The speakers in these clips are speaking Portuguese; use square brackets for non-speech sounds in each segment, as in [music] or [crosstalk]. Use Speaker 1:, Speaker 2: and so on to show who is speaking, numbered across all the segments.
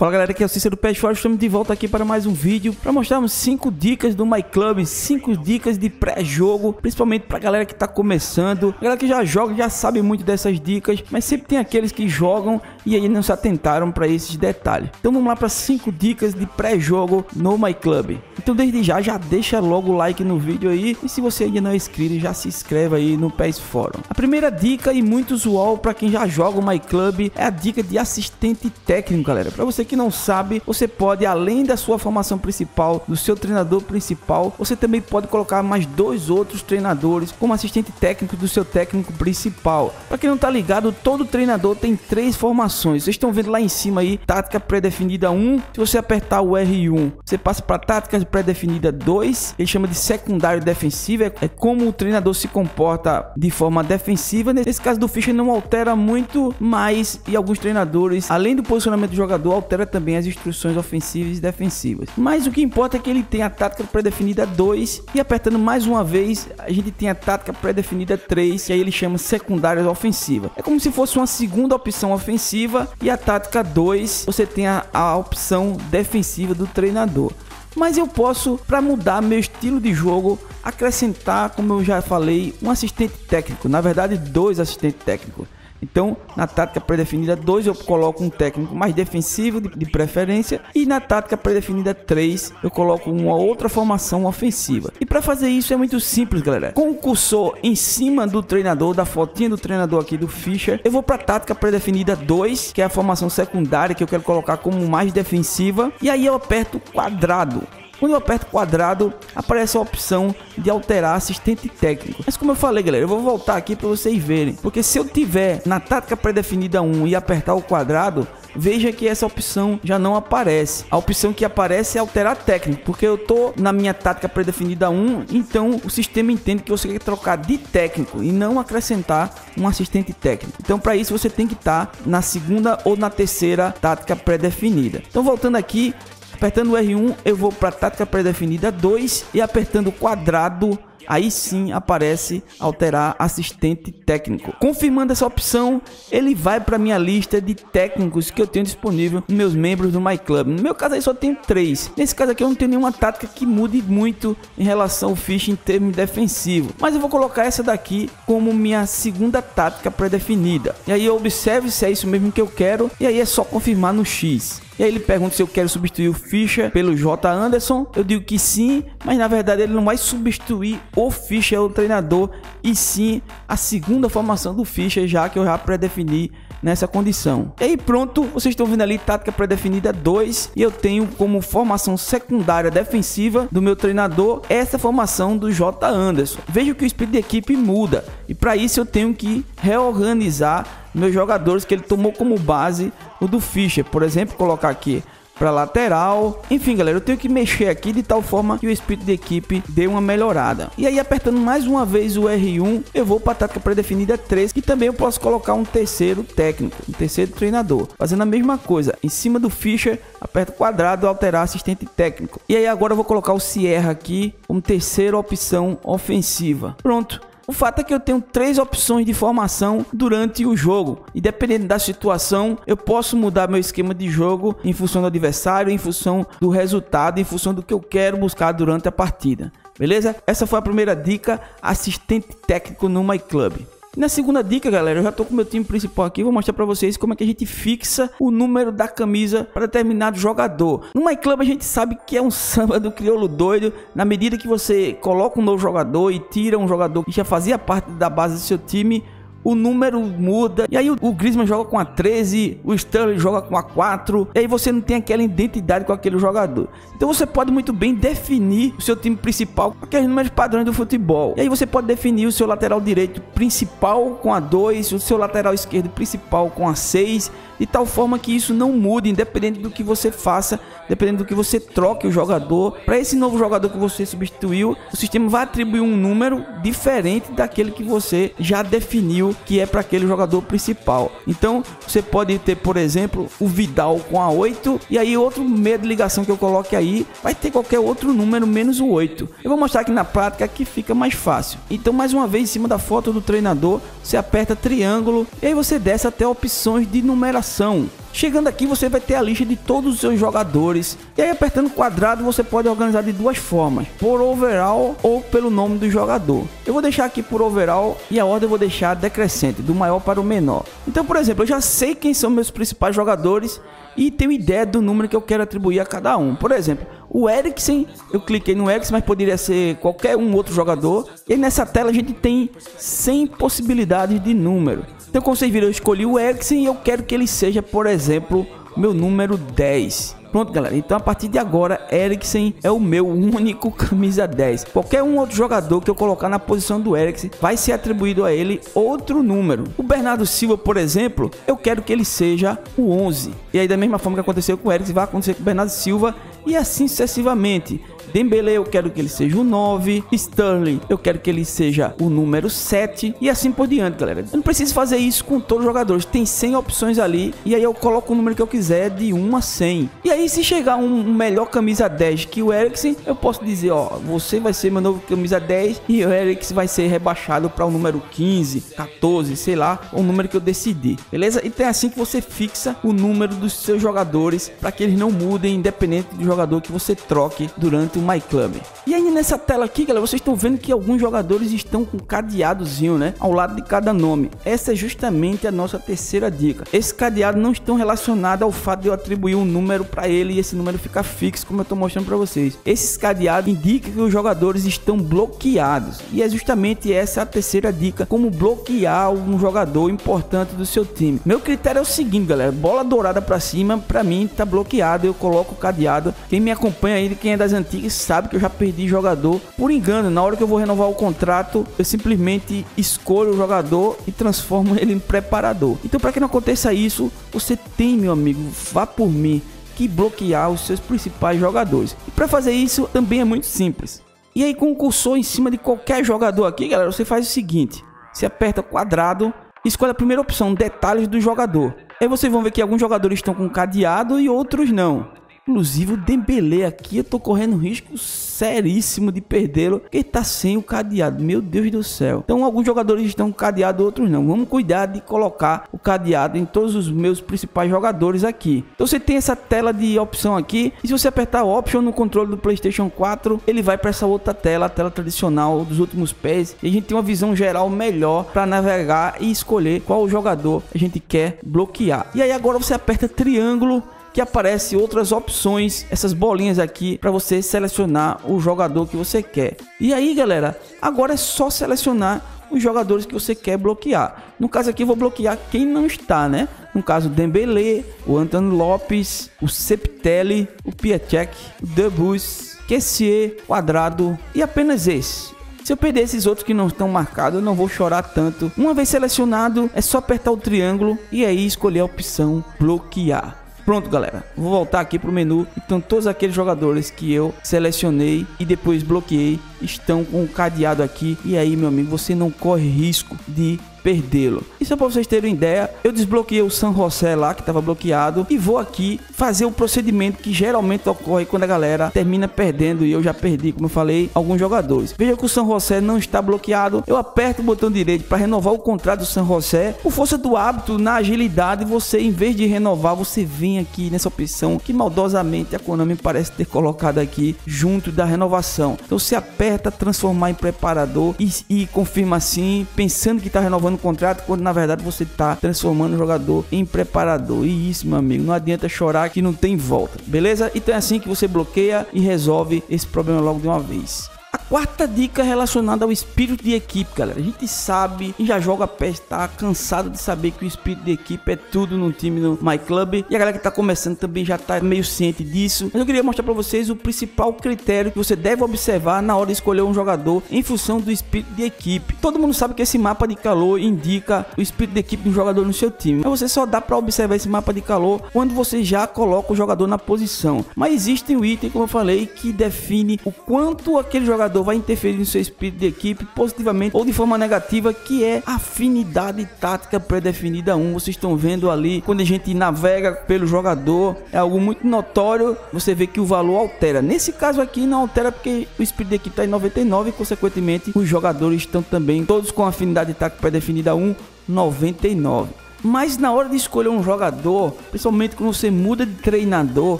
Speaker 1: Fala galera, aqui é o Cícero Pet Forte, estamos de volta aqui para mais um vídeo para mostrarmos 5 dicas do My Club, 5 dicas de pré-jogo, principalmente para galera que está começando, galera que já joga, já sabe muito dessas dicas, mas sempre tem aqueles que jogam e aí não se atentaram para esses detalhes. Então vamos lá para 5 dicas de pré-jogo no My Club. Então desde já, já deixa logo o like no vídeo aí e se você ainda não é inscrito, já se inscreva aí no PES Forum. A primeira dica e muito usual para quem já joga o My Club é a dica de assistente técnico, galera. Para você que não sabe, você pode, além da sua formação principal, do seu treinador principal, você também pode colocar mais dois outros treinadores como assistente técnico do seu técnico principal. Para quem não tá ligado, todo treinador tem três formações. Vocês estão vendo lá em cima aí, tática pré-definida 1. Se você apertar o R1, você passa para tática pré-definida 2. Ele chama de secundário defensivo, é como o treinador se comporta de forma defensiva. Nesse caso do Fischer não altera muito, mas e alguns treinadores, além do posicionamento do jogador, altera também as instruções ofensivas e defensivas. Mas o que importa é que ele tem a tática pré-definida 2 e apertando mais uma vez, a gente tem a tática pré-definida 3, que aí ele chama secundária ofensiva. É como se fosse uma segunda opção ofensiva e a tática 2 você tem a, a opção defensiva do treinador mas eu posso, para mudar meu estilo de jogo, acrescentar, como eu já falei, um assistente técnico. Na verdade, dois assistentes técnicos. Então, na tática pré-definida 2, eu coloco um técnico mais defensivo de, de, preferência. E na tática pré-definida 3, eu coloco uma outra formação ofensiva. E para fazer isso é muito simples, galera. Com o cursor em cima do treinador, da fotinha do treinador aqui do Fischer, eu vou para a tática pré-definida 2, que é a formação secundária que eu quero colocar como mais defensiva. E aí eu aperto quadrado. Quando eu aperto quadrado, aparece a opção de alterar assistente técnico. Mas como eu falei, galera, eu vou voltar aqui para vocês verem. Porque se eu tiver na tática pré-definida 1 e apertar o quadrado, veja que essa opção já não aparece. A opção que aparece é alterar técnico, porque eu tô na minha tática pré-definida 1, então o sistema entende que você quer trocar de técnico e não acrescentar um assistente técnico. Então para isso você tem que estar tá na segunda ou na terceira tática pré-definida. Então voltando aqui, Apertando o R1, eu vou para tática pré-definida 2 e apertando quadrado aí sim aparece alterar assistente técnico. Confirmando essa opção, ele vai para minha lista de técnicos que eu tenho disponível nos meus membros do My Club. No meu caso aí só tenho três. Nesse caso aqui eu não tenho nenhuma tática que mude muito em relação ao fish em termos defensivo. Mas eu vou colocar essa daqui como minha segunda tática pré-definida. E aí eu observe se é isso mesmo que eu quero. E aí é só confirmar no X. E aí ele pergunta se eu quero substituir o Fischer pelo J. Anderson. Eu digo que sim, mas na verdade ele não vai substituir o Fischer, o treinador, e sim a segunda formação do Fischer, já que eu já pré-defini nessa condição. E aí pronto, vocês estão vendo ali tática pré-definida 2 e eu tenho como formação secundária defensiva do meu treinador essa formação do J. Anderson. Veja que o espírito de equipe muda e para isso eu tenho que reorganizar meus jogadores que ele tomou como base o do Fischer. Por exemplo, colocar aqui para lateral. Enfim, galera, eu tenho que mexer aqui de tal forma que o espírito de equipe dê uma melhorada. E aí, apertando mais uma vez o R1, eu vou para a tática pré-definida 3, que também eu posso colocar um terceiro técnico, um terceiro treinador. Fazendo a mesma coisa, em cima do Fischer, aperto quadrado, alterar assistente técnico. E aí agora eu vou colocar o Sierra aqui como terceira opção ofensiva. Pronto. O fato é que eu tenho três opções de formação durante o jogo. E dependendo da situação, eu posso mudar meu esquema de jogo em função do adversário, em função do resultado, em função do que eu quero buscar durante a partida. Beleza? Essa foi a primeira dica, assistente técnico no My Club. Na segunda dica, galera, eu já tô com meu time principal aqui, vou mostrar para vocês como é que a gente fixa o número da camisa para determinado jogador. No My Club a gente sabe que é um [laughs] samba do crioulo doido, na medida que você coloca um novo jogador e tira um jogador que já fazia parte da base do seu time, o número muda. E aí o, o Griezmann joga com a 13, o Sterling joga com a 4. E aí você não tem aquela identidade com aquele jogador. Então você pode muito bem definir o seu time principal com aqueles números padrões do futebol. E aí você pode definir o seu lateral direito principal com a 2, o seu lateral esquerdo principal com a 6 de tal forma que isso não mude, independente do que você faça, dependendo do que você troque o jogador. Para esse novo jogador que você substituiu, o sistema vai atribuir um número diferente daquele que você já definiu que é para aquele jogador principal. Então, você pode ter, por exemplo, o Vidal com a 8 e aí outro meio de ligação que eu coloque aí vai ter qualquer outro número menos o 8. Eu vou mostrar aqui na prática que fica mais fácil. Então, mais uma vez, em cima da foto do treinador, você aperta triângulo e aí você desce até opções de numeração classificação. Chegando aqui você vai ter a lista de todos os seus jogadores e aí apertando quadrado você pode organizar de duas formas, por overall ou pelo nome do jogador. Eu vou deixar aqui por overall e a ordem eu vou deixar decrescente, do maior para o menor. Então, por exemplo, eu já sei quem são meus principais jogadores e tenho ideia do número que eu quero atribuir a cada um. Por exemplo, o Eriksen, eu cliquei no Eriksen, mas poderia ser qualquer um outro jogador. E nessa tela a gente tem 100 possibilidades de número. Então, como vocês viram, eu escolhi o Eriksen e eu quero que ele seja, por exemplo, meu número 10. Pronto, galera. Então, a partir de agora, Eriksen é o meu único camisa 10. Qualquer um outro jogador que eu colocar na posição do Eriksen vai ser atribuído a ele outro número. O Bernardo Silva, por exemplo, eu quero que ele seja o 11. E aí, da mesma forma que aconteceu com o Eriksen, vai acontecer com o Bernardo Silva e assim sucessivamente. Dembele eu quero que ele seja o 9, Sterling eu quero que ele seja o número 7 e assim por diante, galera. Eu não preciso fazer isso com todos os jogadores, tem 100 opções ali e aí eu coloco o número que eu quiser de 1 a 100. E aí se chegar um melhor camisa 10 que o Eriksen, eu posso dizer, ó, você vai ser meu novo camisa 10 e o Eriksen vai ser rebaixado para o número 15, 14, sei lá, o número que eu decidir. Beleza? Então é assim que você fixa o número dos seus jogadores para que eles não mudem independente do jogador que você troque durante do My Club. E aí nessa tela aqui, galera, vocês estão vendo que alguns jogadores estão com cadeadozinho, né, ao lado de cada nome. Essa é justamente a nossa terceira dica. Esse cadeado não estão relacionado ao fato de eu atribuir um número para ele e esse número ficar fixo, como eu estou mostrando para vocês. Esses cadeados indicam que os jogadores estão bloqueados. E é justamente essa a terceira dica, como bloquear um jogador importante do seu time. Meu critério é o seguinte, galera, bola dourada para cima, para mim tá bloqueado, eu coloco o cadeado. Quem me acompanha aí, quem é das antigas sabe que eu já perdi jogador por engano. Na hora que eu vou renovar o contrato, eu simplesmente escolho o jogador e transformo ele em preparador. Então, para que não aconteça isso, você tem, meu amigo, vá por mim, que bloquear os seus principais jogadores. E para fazer isso também é muito simples. E aí, com o cursor em cima de qualquer jogador aqui, galera, você faz o seguinte: você aperta quadrado, escolhe a primeira opção, detalhes do jogador. Aí vocês vão ver que alguns jogadores estão com cadeado e outros não. Inclusive o Dembele aqui, eu tô correndo risco seríssimo de perdê-lo, porque tá sem o cadeado. Meu Deus do céu. Então alguns jogadores estão cadeados, outros não. Vamos cuidar de colocar o cadeado em todos os meus principais jogadores aqui. Então você tem essa tela de opção aqui, e se você apertar o option no controle do PlayStation 4, ele vai para essa outra tela, a tela tradicional dos últimos pés, e a gente tem uma visão geral melhor para navegar e escolher qual jogador a gente quer bloquear. E aí agora você aperta triângulo que aparece outras opções, essas bolinhas aqui para você selecionar o jogador que você quer. E aí, galera, agora é só selecionar os jogadores que você quer bloquear. No caso aqui vou bloquear quem não está, né? No caso Dembele, o Antônio Lopes, o Septelli, o Piatek, o Debus, Kessier, Quadrado e apenas esse. Se eu perder esses outros que não estão marcados, eu não vou chorar tanto. Uma vez selecionado, é só apertar o triângulo e aí escolher a opção bloquear. Pronto, galera. Vou voltar aqui pro menu. Então, todos aqueles jogadores que eu selecionei e depois bloqueei estão com o cadeado aqui. E aí, meu amigo, você não corre risco de perdê-lo. E só para vocês terem ideia, eu desbloqueei o San José lá que estava bloqueado e vou aqui fazer o procedimento que geralmente ocorre quando a galera termina perdendo e eu já perdi, como eu falei, alguns jogadores. Veja que o San José não está bloqueado. Eu aperto o botão direito para renovar o contrato do San José. Por força do hábito, na agilidade, você em vez de renovar, você vem aqui nessa opção que maldosamente a Konami parece ter colocado aqui junto da renovação. Então você aperta transformar em preparador e, e confirma assim, pensando que está renovando renovando o contrato, quando na verdade você está transformando o jogador em preparador. E isso, meu amigo, não adianta chorar que não tem volta, beleza? Então é assim que você bloqueia e resolve esse problema logo de uma vez. Quarta dica relacionada ao espírito de equipe, galera. A gente sabe e já joga PES, tá cansado de saber que o espírito de equipe é tudo no time no My Club. E a galera que tá começando também já tá meio ciente disso. Mas eu queria mostrar para vocês o principal critério que você deve observar na hora de escolher um jogador em função do espírito de equipe. Todo mundo sabe que esse mapa de calor indica o espírito de equipe um jogador no seu time. Mas você só dá para observar esse mapa de calor quando você já coloca o jogador na posição. Mas existe um item, como eu falei, que define o quanto aquele jogador jogador vai interferir no seu espírito de equipe positivamente ou de forma negativa, que é afinidade tática pré-definida 1. Vocês estão vendo ali, quando a gente navega pelo jogador, é algo muito notório, você vê que o valor altera. Nesse caso aqui não altera porque o espírito de equipe está em 99 e consequentemente os jogadores estão também todos com afinidade tática pré-definida 1, 99. Mas na hora de escolher um jogador, principalmente quando você muda de treinador,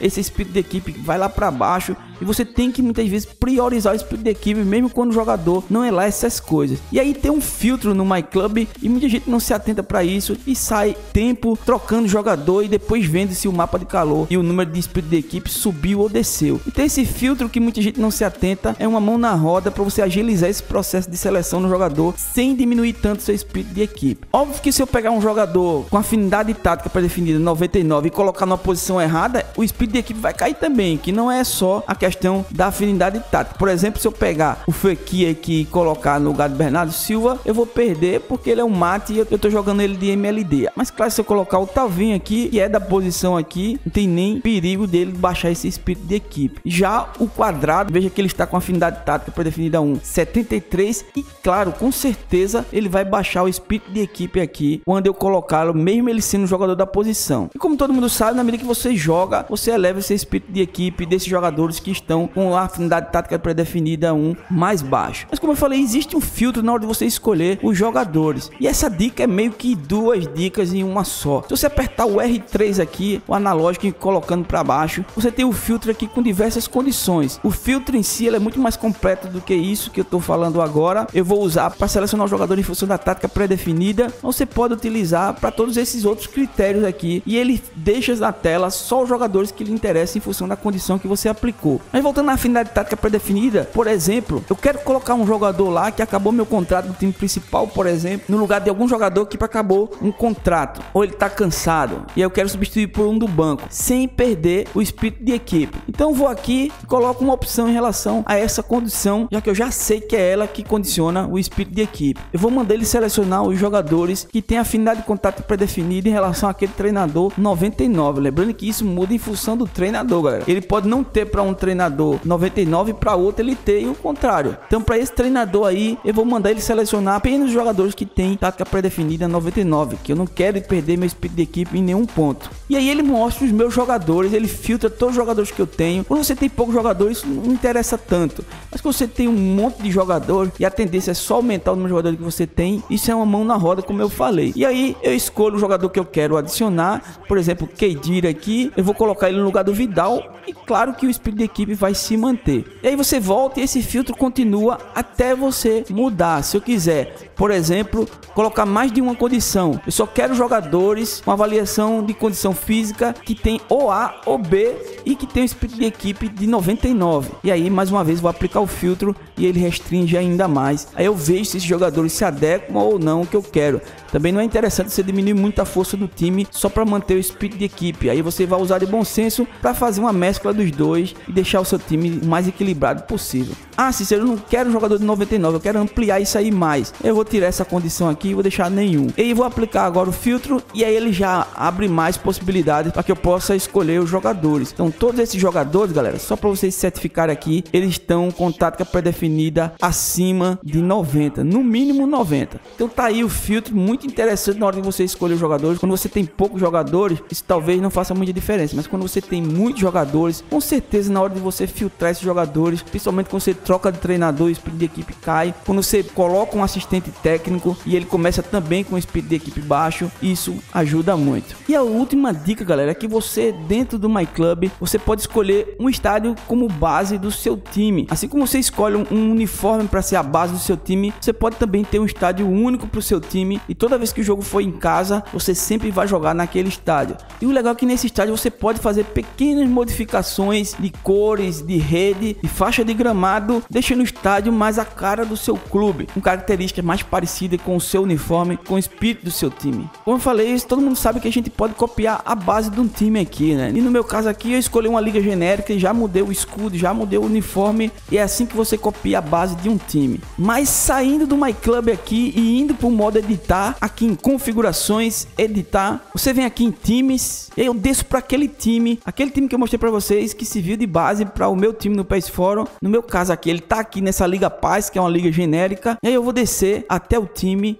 Speaker 1: esse espírito de equipe vai lá para baixo e você tem que muitas vezes priorizar o espírito de equipe, mesmo quando o jogador não é lá essas coisas. E aí tem um filtro no MyClub e muita gente não se atenta para isso e sai tempo trocando jogador e depois vendo se o mapa de calor e o número de espírito de equipe subiu ou desceu. Então esse filtro que muita gente não se atenta é uma mão na roda para você agilizar esse processo de seleção no jogador sem diminuir tanto seu espírito de equipe. Óbvio que se eu pegar um jogador com afinidade tática pré-definida 99 e colocar numa posição errada, o espírito de equipe vai cair também, que não é só a questão da afinidade tática. Por exemplo, se eu pegar o Fekir aqui e colocar no lugar de Bernardo Silva, eu vou perder porque ele é um mate e eu tô jogando ele de MLD. Mas claro, se eu colocar o Tavinho aqui, que é da posição aqui, não tem nem perigo dele baixar esse espírito de equipe. Já o quadrado, veja que ele está com afinidade tática pré-definida 1, 73 e claro, com certeza ele vai baixar o espírito de equipe aqui quando eu colocá-lo, mesmo ele sendo jogador da posição. E como todo mundo sabe, na medida que você joga, você eleva esse espírito de equipe desses jogadores que estão com a afinidade tática pré-definida 1 mais baixo. Mas como eu falei, existe um filtro na hora de você escolher os jogadores. E essa dica é meio que duas dicas em uma só. Se você apertar o R3 aqui, o analógico colocando para baixo, você tem o filtro aqui com diversas condições. O filtro em si é muito mais completo do que isso que eu estou falando agora. Eu vou usar para selecionar o jogador em função da tática pré-definida. Você pode utilizar para todos esses outros critérios aqui e ele deixa na tela só os jogadores que lhe interessam em função da condição que você aplicou. Mas voltando na afinidade tática pré-definida, por exemplo, eu quero colocar um jogador lá que acabou meu contrato no time principal, por exemplo, no lugar de algum jogador que acabou um contrato ou ele tá cansado e eu quero substituir por um do banco, sem perder o espírito de equipe. Então vou aqui e coloco uma opção em relação a essa condição, já que eu já sei que é ela que condiciona o espírito de equipe. Eu vou mandar ele selecionar os jogadores que têm afinidade de contato pré-definida em relação àquele treinador 99. Lembrando que isso muda em função do treinador, galera. Ele pode não ter para um treinador 99 para outro ele ter e o contrário. Então para esse treinador aí, eu vou mandar ele selecionar apenas jogadores que têm tática pré-definida 99, que eu não quero perder meu espírito de equipe em nenhum ponto. E aí ele mostra os meus jogadores, ele filtra todos os jogadores que eu tenho. Quando você tem poucos jogadores, isso não interessa tanto. Mas quando você tem um monte de jogador e a tendência é só aumentar o número de jogadores que você tem, isso é uma mão na roda, como eu falei. E aí eu escolho o jogador que eu quero adicionar, por exemplo, Kedir aqui, eu vou colocar ele no lugar do Vidal e claro que o espírito de equipe vai se manter. E aí você volta e esse filtro continua até você mudar. Se eu quiser, por exemplo, colocar mais de uma condição, eu só quero jogadores com avaliação de condição física que tem ou A ou B e que tem o espírito de equipe de 99. E aí, mais uma vez, vou aplicar o filtro e ele restringe ainda mais. Aí eu vejo se esses jogadores se adequam ou não o que eu quero. Também não é interessante você diminuir muito a força do time só para manter o espírito de equipe. Aí você vai usar de bom senso para fazer uma mescla dos dois e deixar o seu time o mais equilibrado possível. Ah, Cícero, eu não quero um jogador de 99, eu quero ampliar isso aí mais. Eu vou tirar essa condição aqui e vou deixar nenhum. E vou aplicar agora o filtro e aí ele já abre mais possibilidades para que eu possa escolher os jogadores. Então, todos esses jogadores, galera, só para vocês certificarem aqui, eles estão com tática pré-definida acima de 90, no mínimo 90. Então tá aí o filtro muito interessante na hora de você escolher os jogadores. Quando você tem poucos jogadores, isso talvez não faça muita diferença, mas quando você tem muitos jogadores, com certeza na hora de você filtrar esses jogadores, principalmente quando você troca de treinador, o espírito de equipe cai. Quando você coloca um assistente técnico e ele começa também com o espírito de equipe baixo, isso ajuda muito. E a última dica, galera, é que você dentro do My Club, você pode escolher um estádio como base do seu time. Assim como você escolhe um uniforme para ser a base do seu time, você pode também ter um estádio único para o seu time e toda vez que o jogo for em casa, você sempre vai jogar naquele estádio. E o legal é que nesse estádio você pode fazer pequenas modificações de cores, de rede, de faixa de gramado deixando o estádio mais a cara do seu clube, com características mais parecidas com o seu uniforme, com o espírito do seu time. Como eu falei, todo mundo sabe que a gente pode copiar a base de um time aqui, né? E no meu caso aqui, eu escolhi uma liga genérica e já mudei o escudo, já mudei o uniforme, e é assim que você copia a base de um time. Mas saindo do My Club aqui e indo para o modo editar, aqui em configurações, editar, você vem aqui em times, eu desço para aquele time, aquele time que eu mostrei para vocês que se viu de base para o meu time no PS Forum. No meu caso aqui, ele tá aqui nessa Liga Paz, que é uma liga genérica. E aí eu vou descer até o time,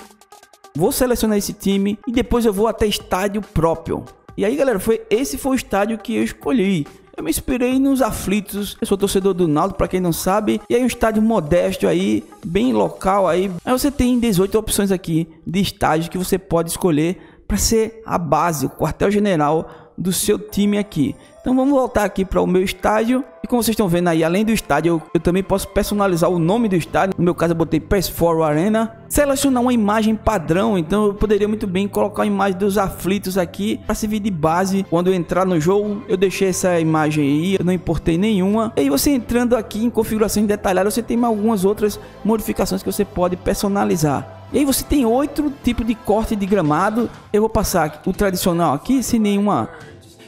Speaker 1: vou selecionar esse time e depois eu vou até estádio próprio. E aí, galera, foi esse foi o estádio que eu escolhi. Eu me inspirei nos aflitos. Eu sou torcedor do Naldo, para quem não sabe. E aí um estádio modesto aí, bem local aí. Aí você tem 18 opções aqui de estádios que você pode escolher para ser a base, o quartel-general do seu time aqui. Então vamos voltar aqui para o meu estádio. E como vocês estão vendo aí, além do estádio, eu, eu, também posso personalizar o nome do estádio. No meu caso, eu botei PS4 Arena. Selecionar uma imagem padrão. Então eu poderia muito bem colocar a imagem dos aflitos aqui para servir de base. Quando eu entrar no jogo, eu deixei essa imagem aí. Eu não importei nenhuma. E aí você entrando aqui em configurações detalhadas, você tem algumas outras modificações que você pode personalizar. E aí você tem outro tipo de corte de gramado. Eu vou passar o tradicional aqui, sem nenhuma,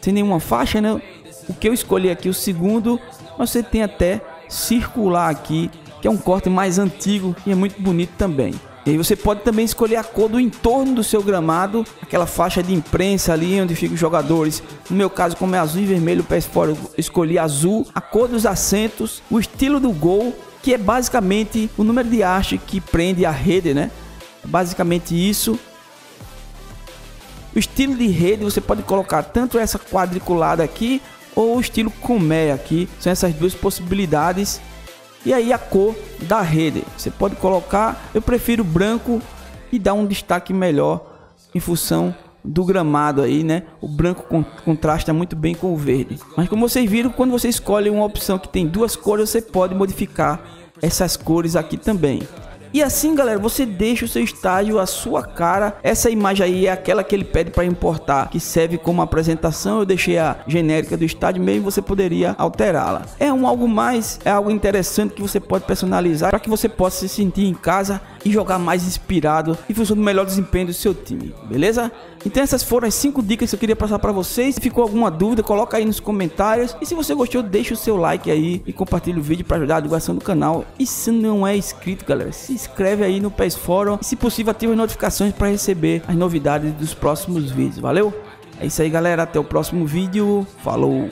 Speaker 1: sem nenhuma faixa, né? O que eu escolhi aqui, o segundo, você tem até circular aqui, que é um corte mais antigo e é muito bonito também. E aí você pode também escolher a cor do entorno do seu gramado, aquela faixa de imprensa ali onde ficam os jogadores. No meu caso, como é azul e vermelho, o PS fora eu escolhi azul, a cor dos assentos, o estilo do gol, que é basicamente o número de haste que prende a rede, né? Basicamente isso. O estilo de rede você pode colocar tanto essa quadriculada aqui ou o estilo colmeia aqui. São essas duas possibilidades. E aí a cor da rede. Você pode colocar, eu prefiro branco e dar um destaque melhor em função do gramado aí, né? O branco contrasta muito bem com o verde. Mas como vocês viram, quando você escolhe uma opção que tem duas cores, você pode modificar essas cores aqui também. E assim, galera, você deixa o seu estágio a sua cara. Essa imagem aí é aquela que ele pede para importar, que serve como apresentação. Eu deixei a genérica do estádio mesmo, você poderia alterá-la. É um algo mais, é algo interessante que você pode personalizar para que você possa se sentir em casa e jogar mais inspirado em função do melhor desempenho do seu time, beleza? Então essas foram as 5 dicas que eu queria passar para vocês. Se ficou alguma dúvida, coloca aí nos comentários. E se você gostou, deixa o seu like aí e compartilha o vídeo para ajudar a divulgação do canal. E se não é inscrito, galera, se inscreve aí no PES Forum e se possível ative as notificações para receber as novidades dos próximos vídeos. Valeu? É isso aí, galera. Até o próximo vídeo. Falou!